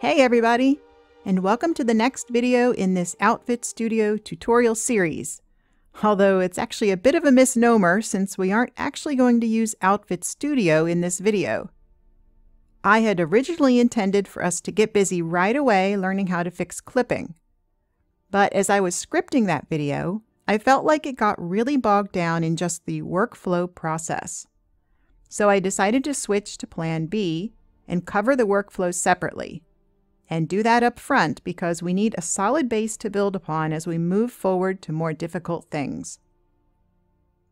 Hey everybody, and welcome to the next video in this Outfit Studio tutorial series. Although it's actually a bit of a misnomer since we aren't actually going to use Outfit Studio in this video. I had originally intended for us to get busy right away learning how to fix clipping. But as I was scripting that video, I felt like it got really bogged down in just the workflow process. So I decided to switch to Plan B and cover the workflow separately. And do that up front because we need a solid base to build upon as we move forward to more difficult things.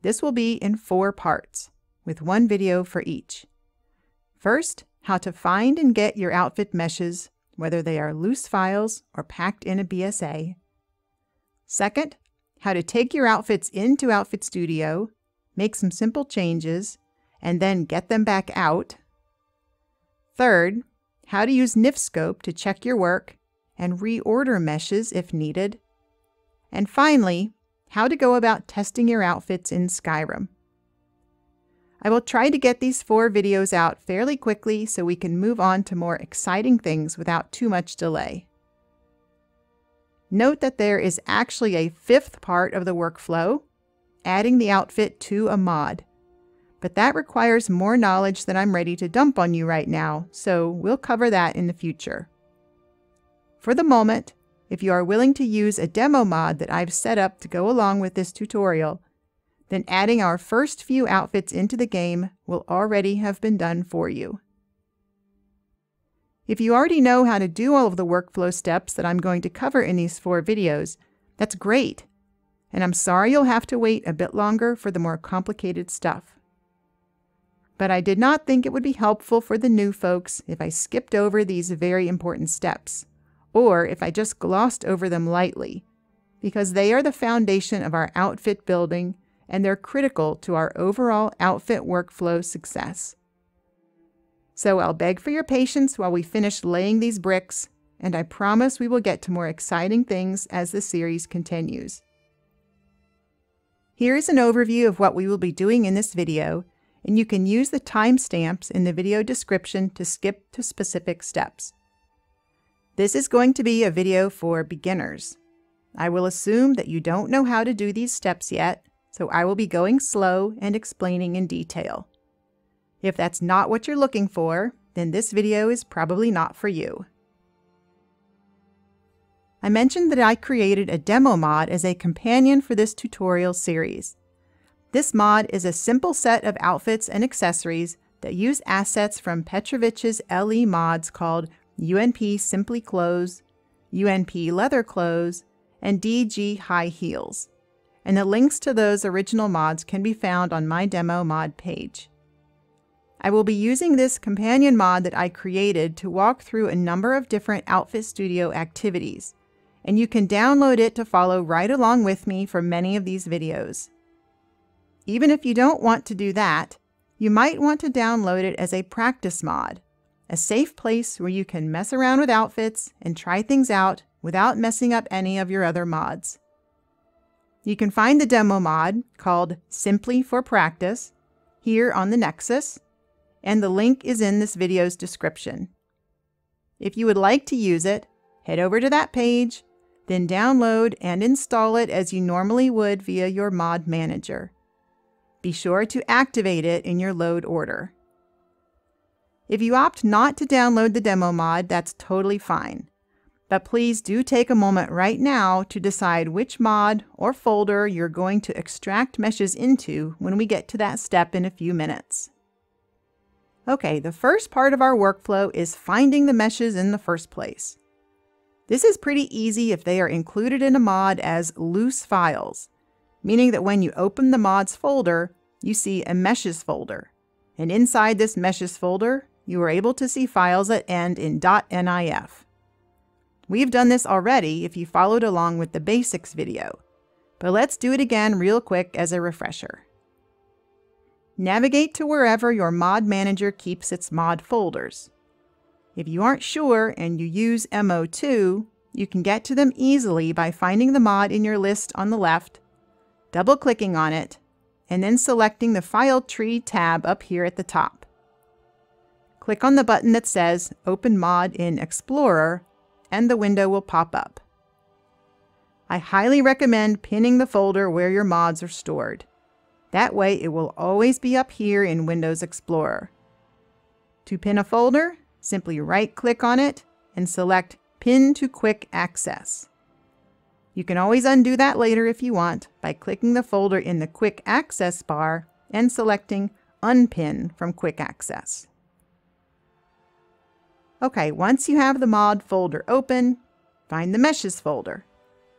This will be in four parts, with one video for each. First, how to find and get your outfit meshes, whether they are loose files or packed in a BSA. Second, how to take your outfits into Outfit Studio, make some simple changes, and then get them back out. Third, how to use NifSkope to check your work and reorder meshes if needed. And finally, how to go about testing your outfits in Skyrim. I will try to get these four videos out fairly quickly so we can move on to more exciting things without too much delay. Note that there is actually a fifth part of the workflow, adding the outfit to a mod. But that requires more knowledge than I'm ready to dump on you right now, so we'll cover that in the future. For the moment, if you are willing to use a demo mod that I've set up to go along with this tutorial, then adding our first few outfits into the game will already have been done for you. If you already know how to do all of the workflow steps that I'm going to cover in these four videos, that's great. And I'm sorry you'll have to wait a bit longer for the more complicated stuff. But I did not think it would be helpful for the new folks if I skipped over these very important steps, or if I just glossed over them lightly, because they are the foundation of our outfit building and they're critical to our overall outfit workflow success. So I'll beg for your patience while we finish laying these bricks, and I promise we will get to more exciting things as the series continues. Here is an overview of what we will be doing in this video, and you can use the timestamps in the video description to skip to specific steps. This is going to be a video for beginners. I will assume that you don't know how to do these steps yet, so I will be going slow and explaining in detail. If that's not what you're looking for, then this video is probably not for you. I mentioned that I created a demo mod as a companion for this tutorial series. This mod is a simple set of outfits and accessories that use assets from Petrovich's LE mods called UNP Simply Clothes, UNP Leather Clothes, and DG High Heels and the links to those original mods can be found on my demo mod page. I will be using this companion mod that I created to walk through a number of different Outfit Studio activities, and you can download it to follow right along with me for many of these videos. Even if you don't want to do that, you might want to download it as a practice mod, a safe place where you can mess around with outfits and try things out without messing up any of your other mods. You can find the demo mod called Simply for Practice here on the Nexus, and the link is in this video's description. If you would like to use it, head over to that page, then download and install it as you normally would via your mod manager. Be sure to activate it in your load order. If you opt not to download the demo mod, that's totally fine. But please do take a moment right now to decide which mod or folder you're going to extract meshes into when we get to that step in a few minutes. Okay, the first part of our workflow is finding the meshes in the first place. This is pretty easy if they are included in a mod as loose files, meaning that when you open the mods folder, you see a meshes folder. And inside this meshes folder, you are able to see files that end in .nif. We've done this already if you followed along with the basics video, but let's do it again real quick as a refresher. Navigate to wherever your mod manager keeps its mod folders. If you aren't sure and you use MO2, you can get to them easily by finding the mod in your list on the left, double-clicking on it, and then selecting the File Tree tab up here at the top. click on the button that says Open Mod in Explorer and the window will pop up. I highly recommend pinning the folder where your mods are stored. That way it will always be up here in Windows Explorer. To pin a folder, simply right-click on it and select Pin to Quick Access. You can always undo that later if you want by clicking the folder in the Quick Access bar and selecting Unpin from Quick Access. Okay, once you have the mod folder open, find the Meshes folder.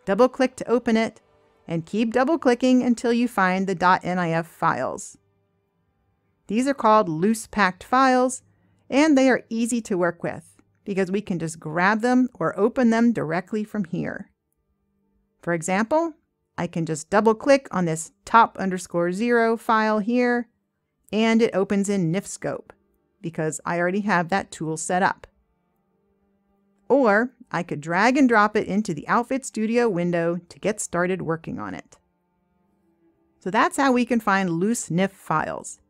Double-click to open it, and keep double-clicking until you find the .nif files. These are called loose packed files, and they are easy to work with because we can just grab them or open them directly from here. For example, I can just double click on this top underscore zero file here, and it opens in NifSkope because I already have that tool set up. Or I could drag and drop it into the Outfit Studio window to get started working on it. So that's how we can find loose NIF files.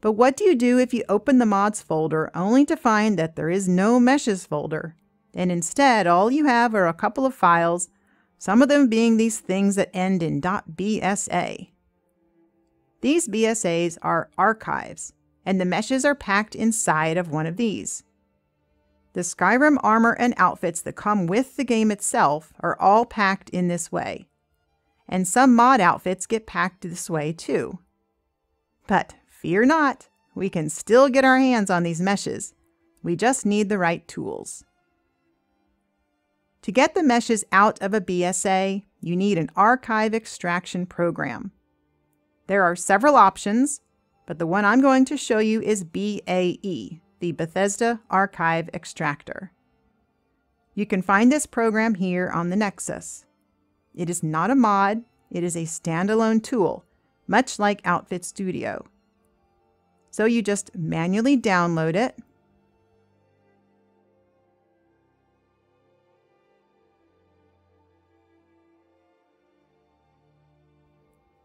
But what do you do if you open the mods folder only to find that there is no meshes folder, and instead all you have are a couple of files some of them being these things that end in .bsa. These BSAs are archives, and the meshes are packed inside of one of these. The Skyrim armor and outfits that come with the game itself are all packed in this way. And some mod outfits get packed this way too. But fear not, we can still get our hands on these meshes. We just need the right tools. To get the meshes out of a BSA, you need an archive extraction program. There are several options, but the one I'm going to show you is BAE, the Bethesda Archive Extractor. You can find this program here on the Nexus. It is not a mod, it is a standalone tool, much like Outfit Studio. So you just manually download it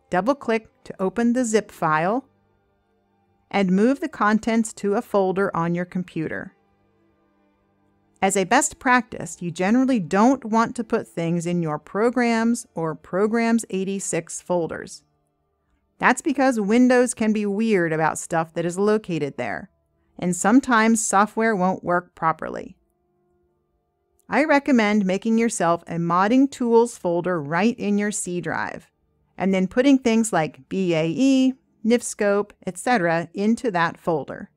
double-click to open the zip file, and move the contents to a folder on your computer. As a best practice, you generally don't want to put things in your Programs or Programs 86 folders. That's because Windows can be weird about stuff that is located there, and sometimes software won't work properly. I recommend making yourself a Modding Tools folder right in your C drive and then putting things like BAE, NifSkope, etc. into that folder.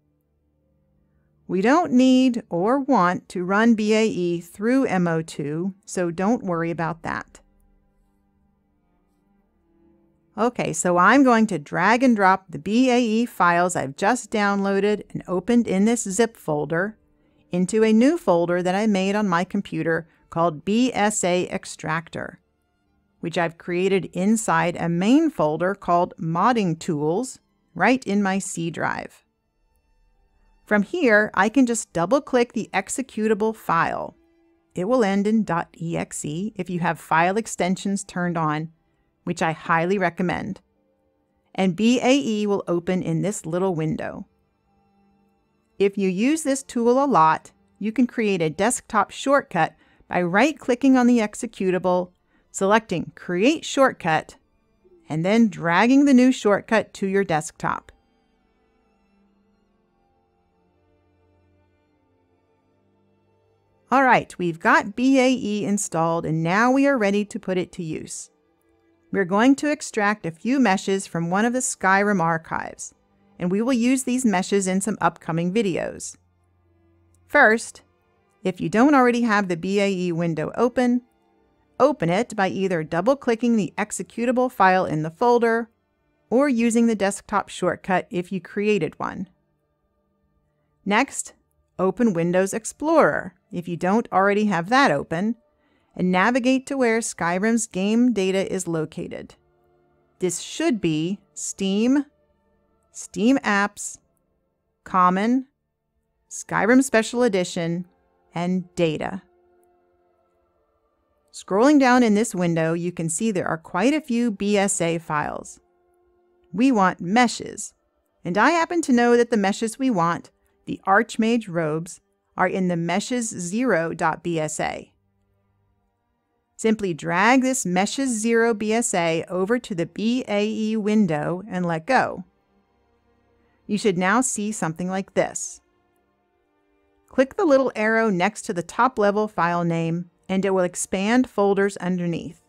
We don't need or want to run BAE through MO2, so don't worry about that. Okay, so I'm going to drag and drop the BAE files I've just downloaded and opened in this zip folder into a new folder that I made on my computer called BSA Extractor which I've created inside a main folder called Modding Tools right in my C drive. From here, I can just double-click the executable file. It will end in .exe if you have file extensions turned on, which I highly recommend. And BAE will open in this little window. If you use this tool a lot, you can create a desktop shortcut by right-clicking on the executable selecting Create Shortcut, and then dragging the new shortcut to your desktop. All right, we've got BAE installed and now we are ready to put it to use. We're going to extract a few meshes from one of the Skyrim archives, and we will use these meshes in some upcoming videos. First, if you don't already have the BAE window open, Open it by either double-clicking the executable file in the folder or using the desktop shortcut if you created one. Next, open Windows Explorer if you don't already have that open, and navigate to where Skyrim's game data is located. This should be Steam, Steam Apps, Common, Skyrim Special Edition, and Data. Scrolling down in this window, you can see there are quite a few BSA files. We want meshes, and I happen to know that the meshes we want, the Archmage robes, are in the meshes0.bsa. Simply drag this meshes 0 BSA over to the BAE window and let go. You should now see something like this. Click the little arrow next to the top level file name and it will expand folders underneath.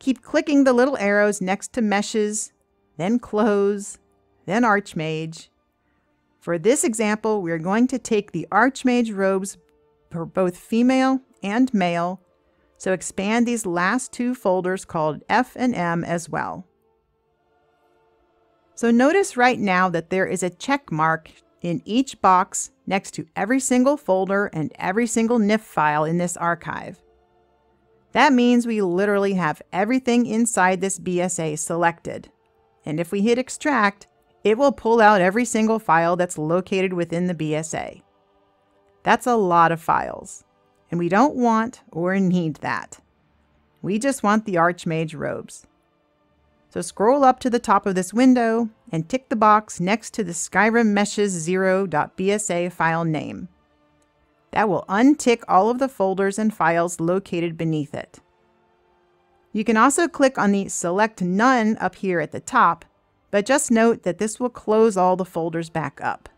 Keep clicking the little arrows next to meshes, then close, then Archmage. For this example, we are going to take the Archmage robes for both female and male, so expand these last two folders called F and M as well. So notice right now that there is a check mark in each box next to every single folder and every single NIF file in this archive. That means we literally have everything inside this BSA selected. And if we hit extract, it will pull out every single file that's located within the BSA. That's a lot of files, and we don't want or need that. We just want the Archmage robes. So scroll up to the top of this window and tick the box next to the Skyrim Meshes 0.bsa file name. That will untick all of the folders and files located beneath it. You can also click on the Select None up here at the top, but just note that this will close all the folders back up.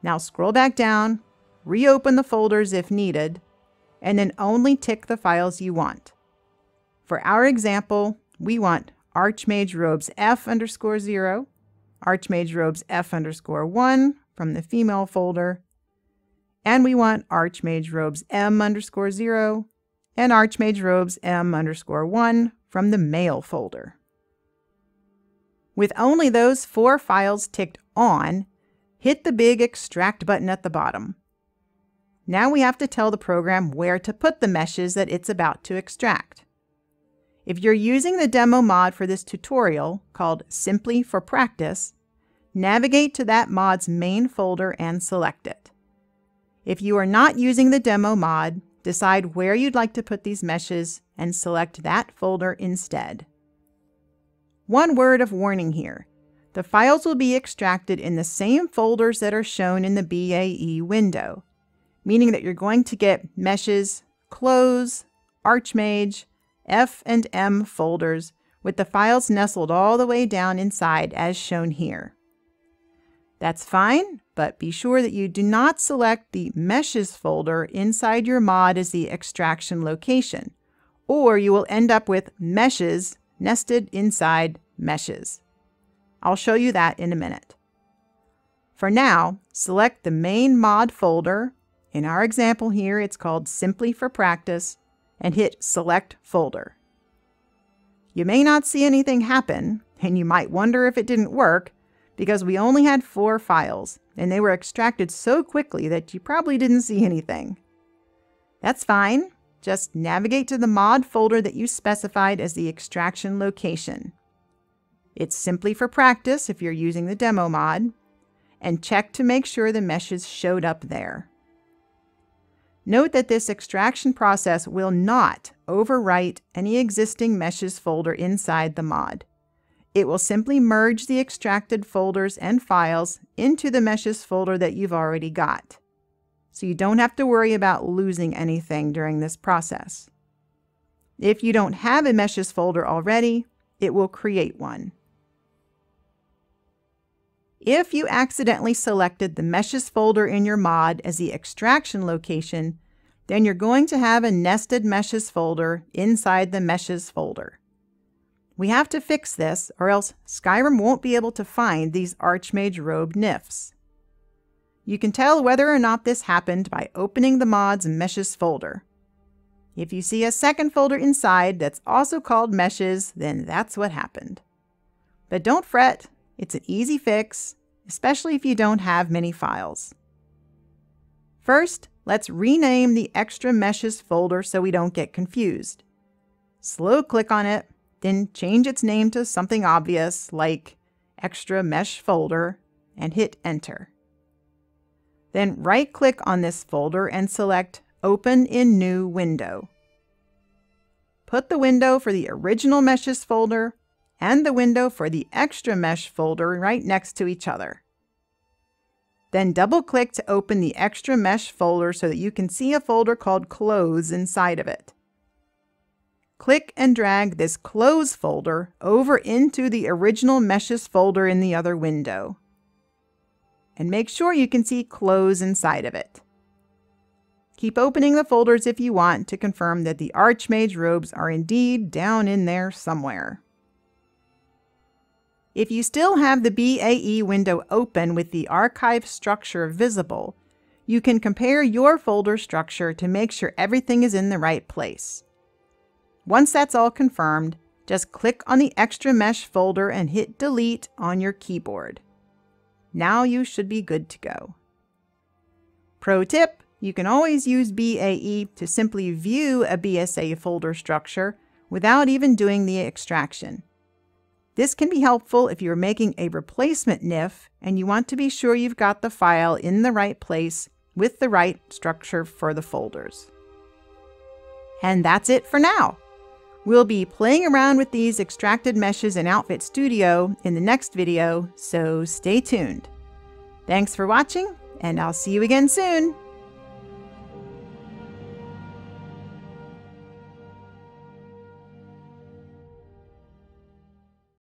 Now scroll back down, reopen the folders if needed, and then only tick the files you want. For our example, we want Archmage Robes F underscore 0, Archmage Robes F underscore 1 from the female folder, and we want Archmage Robes M underscore 0 and Archmage Robes M underscore 1 from the male folder. With only those four files ticked on, hit the big extract button at the bottom. Now we have to tell the program where to put the meshes that it's about to extract. If you're using the demo mod for this tutorial, called Simply for Practice, navigate to that mod's main folder and select it. If you are not using the demo mod, decide where you'd like to put these meshes and select that folder instead. One word of warning here. The files will be extracted in the same folders that are shown in the BAE window, meaning that you're going to get meshes, clothes, Archmage, F and M folders with the files nestled all the way down inside as shown here. That's fine, but be sure that you do not select the Meshes folder inside your mod as the extraction location, or you will end up with meshes nested inside meshes. I'll show you that in a minute. For now, select the main mod folder. In our example here, it's called Simply for Practice, and hit Select Folder. You may not see anything happen, and you might wonder if it didn't work, because we only had four files, and they were extracted so quickly that you probably didn't see anything. That's fine. Just navigate to the mod folder that you specified as the extraction location. It's simply for practice if you're using the demo mod, and check to make sure the meshes showed up there. Note that this extraction process will not overwrite any existing meshes folder inside the mod. It will simply merge the extracted folders and files into the meshes folder that you've already got. So you don't have to worry about losing anything during this process. If you don't have a meshes folder already, it will create one. If you accidentally selected the meshes folder in your mod as the extraction location, then you're going to have a nested meshes folder inside the meshes folder. We have to fix this or else Skyrim won't be able to find these Archmage Robe NIFs. You can tell whether or not this happened by opening the mod's meshes folder. If you see a second folder inside that's also called meshes, then that's what happened. But don't fret, it's an easy fix, especially if you don't have many files. First, let's rename the extra meshes folder so we don't get confused. Slow click on it then change its name to something obvious like extra mesh folder and hit enter. Then right click on this folder and select open in new window. Put the window for the original meshes folder and the window for the extra mesh folder right next to each other. Then double click to open the extra mesh folder so that you can see a folder called Clothes inside of it. Click and drag this Clothes folder over into the original Meshes folder in the other window. And make sure you can see Clothes inside of it. Keep opening the folders if you want to confirm that the Archmage robes are indeed down in there somewhere. If you still have the BAE window open with the archive structure visible, you can compare your folder structure to make sure everything is in the right place. Once that's all confirmed, just click on the extra mesh folder and hit delete on your keyboard. Now you should be good to go. Pro tip, you can always use BAE to simply view a BSA folder structure without even doing the extraction. This can be helpful if you're making a replacement NIF and you want to be sure you've got the file in the right place with the right structure for the folders. And that's it for now. We'll be playing around with these extracted meshes in Outfit Studio in the next video, so stay tuned. Thanks for watching, and I'll see you again soon.